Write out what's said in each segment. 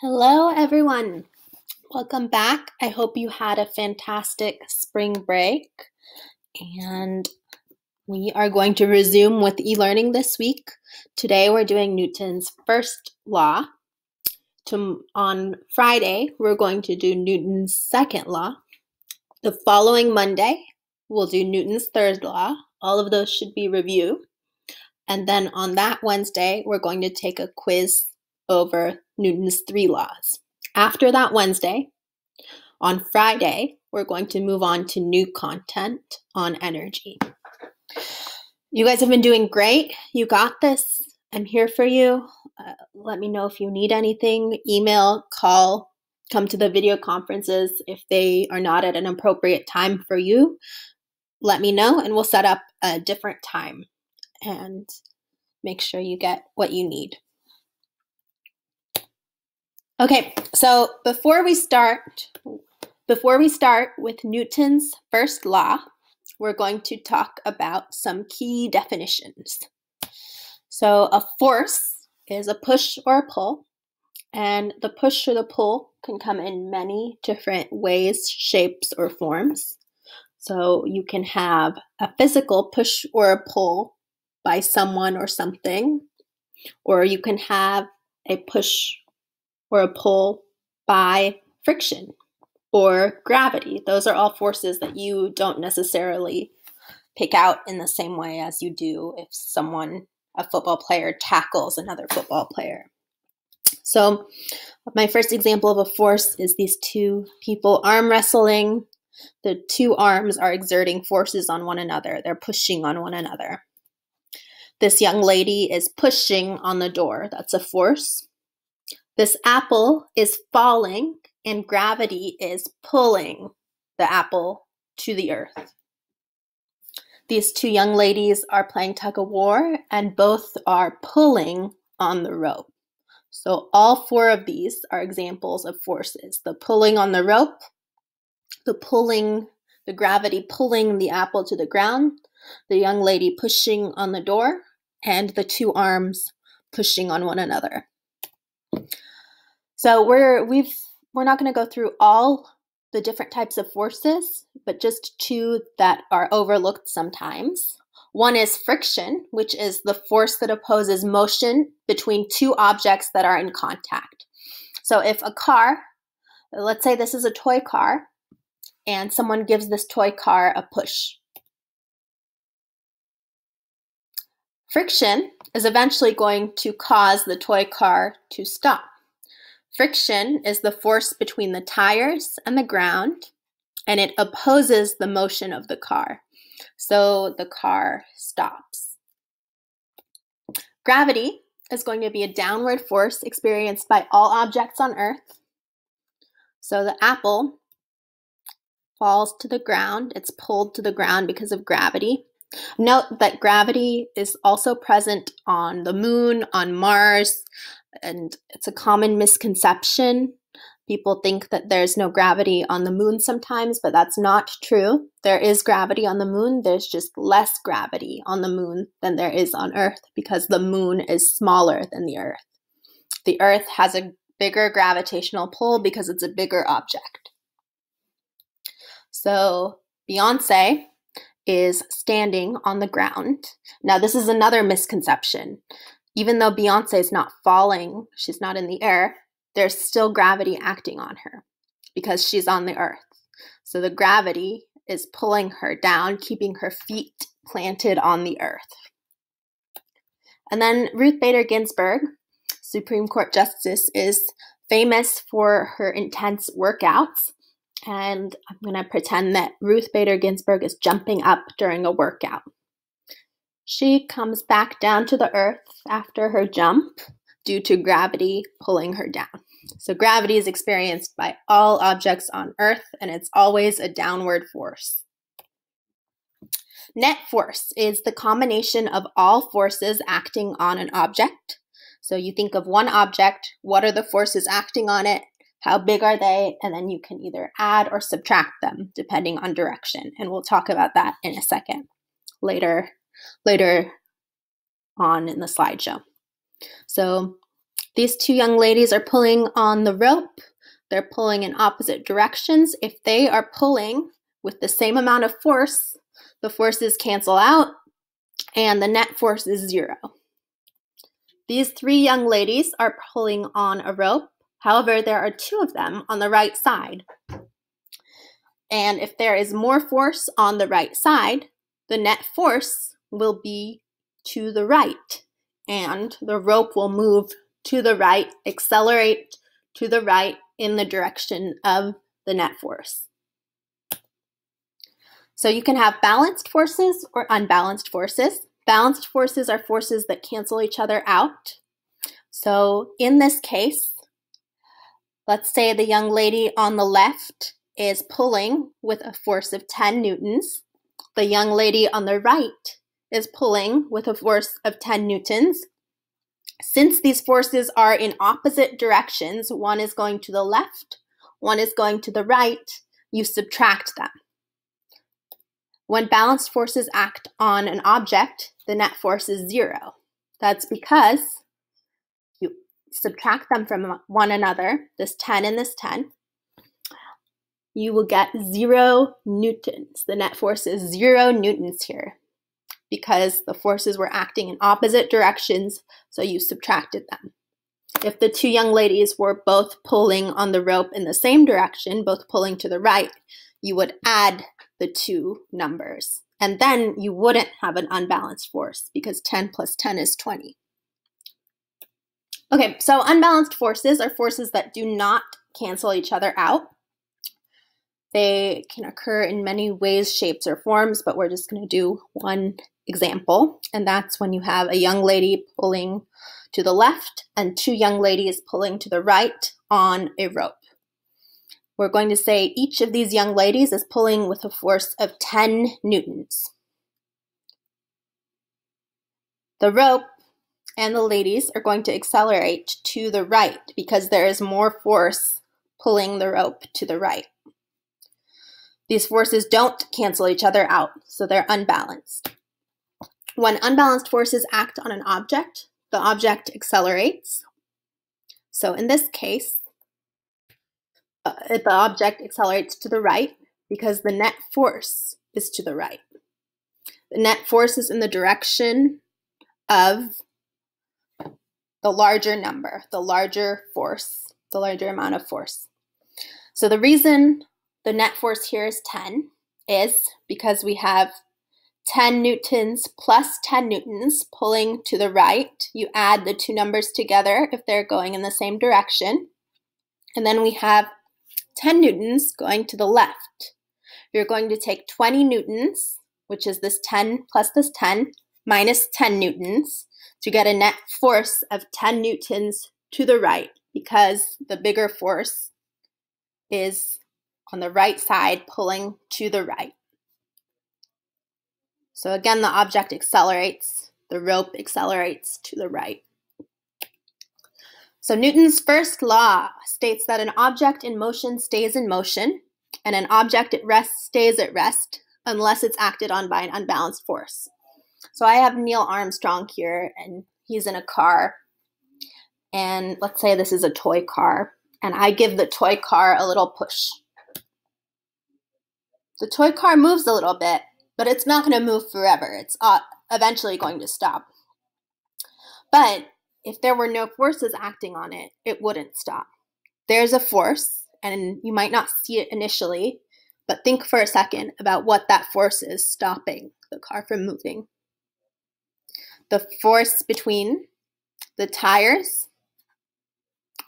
Hello, everyone. Welcome back. I hope you had a fantastic spring break. And we are going to resume with e learning this week. Today, we're doing Newton's first law. To, on Friday, we're going to do Newton's second law. The following Monday, we'll do Newton's third law. All of those should be review. And then on that Wednesday, we're going to take a quiz over Newton's three laws. After that Wednesday, on Friday, we're going to move on to new content on energy. You guys have been doing great. You got this. I'm here for you. Uh, let me know if you need anything. Email, call, come to the video conferences. If they are not at an appropriate time for you, let me know and we'll set up a different time and make sure you get what you need. Okay, so before we start, before we start with Newton's first law, we're going to talk about some key definitions. So a force is a push or a pull, and the push or the pull can come in many different ways, shapes, or forms. So you can have a physical push or a pull by someone or something, or you can have a push or a pull by friction or gravity. Those are all forces that you don't necessarily pick out in the same way as you do if someone, a football player, tackles another football player. So, my first example of a force is these two people arm wrestling. The two arms are exerting forces on one another, they're pushing on one another. This young lady is pushing on the door. That's a force. This apple is falling and gravity is pulling the apple to the earth. These two young ladies are playing tug of war and both are pulling on the rope. So, all four of these are examples of forces the pulling on the rope, the pulling, the gravity pulling the apple to the ground, the young lady pushing on the door, and the two arms pushing on one another. So we're we've we're not going to go through all the different types of forces, but just two that are overlooked sometimes. One is friction, which is the force that opposes motion between two objects that are in contact. So if a car, let's say this is a toy car, and someone gives this toy car a push. Friction is eventually going to cause the toy car to stop. Friction is the force between the tires and the ground, and it opposes the motion of the car. So the car stops. Gravity is going to be a downward force experienced by all objects on Earth. So the apple falls to the ground, it's pulled to the ground because of gravity. Note that gravity is also present on the moon, on Mars, and it's a common misconception. People think that there's no gravity on the moon sometimes, but that's not true. There is gravity on the moon. There's just less gravity on the moon than there is on Earth because the moon is smaller than the Earth. The Earth has a bigger gravitational pull because it's a bigger object. So, Beyonce is standing on the ground. Now, this is another misconception even though Beyonce is not falling, she's not in the air, there's still gravity acting on her because she's on the earth. So the gravity is pulling her down, keeping her feet planted on the earth. And then Ruth Bader Ginsburg, Supreme Court Justice, is famous for her intense workouts. And I'm going to pretend that Ruth Bader Ginsburg is jumping up during a workout. She comes back down to the earth after her jump due to gravity pulling her down. So, gravity is experienced by all objects on Earth, and it's always a downward force. Net force is the combination of all forces acting on an object. So, you think of one object, what are the forces acting on it? How big are they? And then you can either add or subtract them depending on direction. And we'll talk about that in a second later later on in the slideshow. So These two young ladies are pulling on the rope. They're pulling in opposite directions. If they are pulling with the same amount of force, the forces cancel out and the net force is zero. These three young ladies are pulling on a rope. However, there are two of them on the right side. And if there is more force on the right side, the net force will be to the right, and the rope will move to the right, accelerate to the right in the direction of the net force. So you can have balanced forces or unbalanced forces. Balanced forces are forces that cancel each other out. So in this case, let's say the young lady on the left is pulling with a force of 10 newtons. The young lady on the right is pulling with a force of 10 newtons. Since these forces are in opposite directions, one is going to the left, one is going to the right, you subtract them. When balanced forces act on an object, the net force is zero. That's because you subtract them from one another, this 10 and this 10, you will get zero newtons. The net force is zero newtons here because the forces were acting in opposite directions, so you subtracted them. If the two young ladies were both pulling on the rope in the same direction, both pulling to the right, you would add the two numbers. And then you wouldn't have an unbalanced force because 10 plus 10 is 20. Okay, so unbalanced forces are forces that do not cancel each other out. They can occur in many ways, shapes, or forms, but we're just going to do one example, and that's when you have a young lady pulling to the left and two young ladies pulling to the right on a rope. We're going to say each of these young ladies is pulling with a force of 10 newtons. The rope and the ladies are going to accelerate to the right because there is more force pulling the rope to the right. These forces don't cancel each other out, so they're unbalanced. When unbalanced forces act on an object, the object accelerates. So in this case, uh, the object accelerates to the right because the net force is to the right. The net force is in the direction of the larger number, the larger force, the larger amount of force. So the reason the net force here is 10 is because we have 10 newtons plus 10 newtons pulling to the right. You add the two numbers together if they're going in the same direction. And then we have 10 newtons going to the left. You're going to take 20 newtons, which is this 10 plus this 10, minus 10 newtons to get a net force of 10 newtons to the right because the bigger force is on the right side pulling to the right. So again, the object accelerates, the rope accelerates to the right. So Newton's first law states that an object in motion stays in motion, and an object at rest stays at rest unless it's acted on by an unbalanced force. So I have Neil Armstrong here, and he's in a car. And let's say this is a toy car, and I give the toy car a little push. The toy car moves a little bit, but it's not going to move forever. It's uh, eventually going to stop. But if there were no forces acting on it, it wouldn't stop. There's a force, and you might not see it initially, but think for a second about what that force is stopping the car from moving. The force between the tires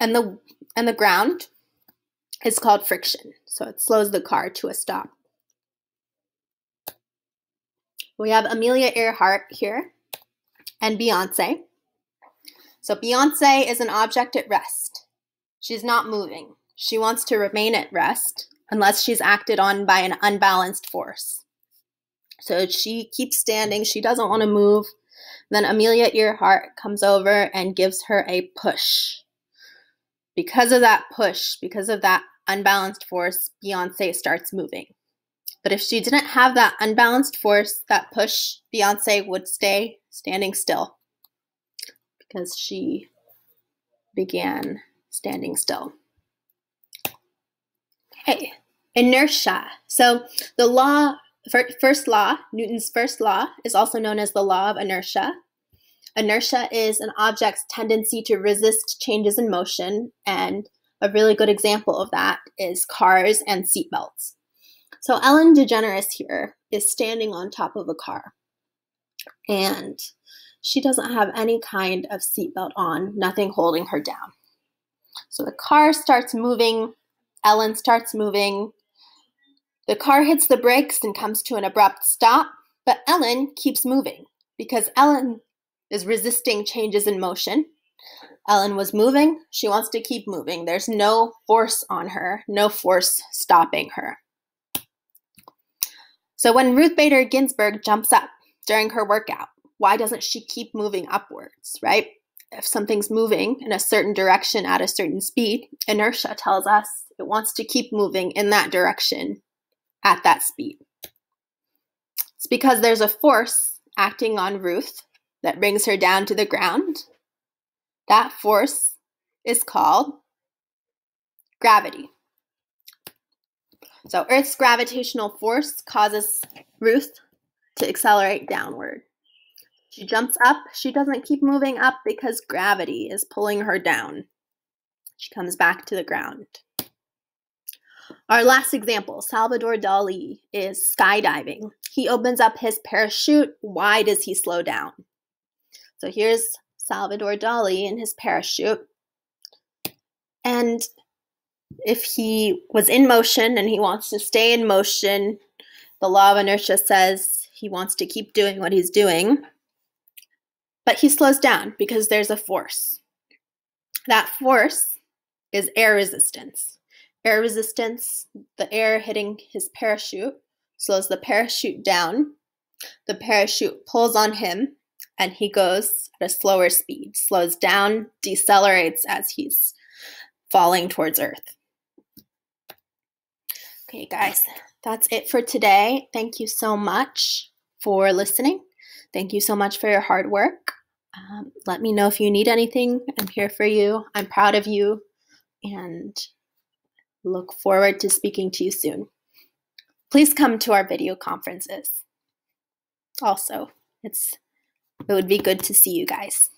and the and the ground is called friction. So it slows the car to a stop. We have Amelia Earhart here and Beyonce. So Beyonce is an object at rest. She's not moving. She wants to remain at rest unless she's acted on by an unbalanced force. So she keeps standing. She doesn't want to move. Then Amelia Earhart comes over and gives her a push. Because of that push, because of that unbalanced force, Beyonce starts moving. But if she didn't have that unbalanced force, that push, Beyonce would stay standing still because she began standing still. Okay, inertia. So the law, first law, Newton's first law, is also known as the law of inertia. Inertia is an object's tendency to resist changes in motion, and a really good example of that is cars and seatbelts. So Ellen DeGeneres here is standing on top of a car, and she doesn't have any kind of seatbelt on, nothing holding her down. So the car starts moving, Ellen starts moving. The car hits the brakes and comes to an abrupt stop, but Ellen keeps moving because Ellen is resisting changes in motion. Ellen was moving, she wants to keep moving. There's no force on her, no force stopping her. So when Ruth Bader Ginsburg jumps up during her workout, why doesn't she keep moving upwards, right? If something's moving in a certain direction at a certain speed, inertia tells us it wants to keep moving in that direction at that speed. It's because there's a force acting on Ruth that brings her down to the ground. That force is called gravity. So Earth's gravitational force causes Ruth to accelerate downward. She jumps up. She doesn't keep moving up because gravity is pulling her down. She comes back to the ground. Our last example Salvador Dali is skydiving. He opens up his parachute. Why does he slow down? So here's Salvador Dali in his parachute. And if he was in motion and he wants to stay in motion, the law of inertia says he wants to keep doing what he's doing. But he slows down because there's a force. That force is air resistance. Air resistance, the air hitting his parachute, slows the parachute down. The parachute pulls on him and he goes at a slower speed, slows down, decelerates as he's falling towards Earth. Okay, guys, that's it for today. Thank you so much for listening. Thank you so much for your hard work. Um, let me know if you need anything. I'm here for you. I'm proud of you and look forward to speaking to you soon. Please come to our video conferences. Also, it's it would be good to see you guys.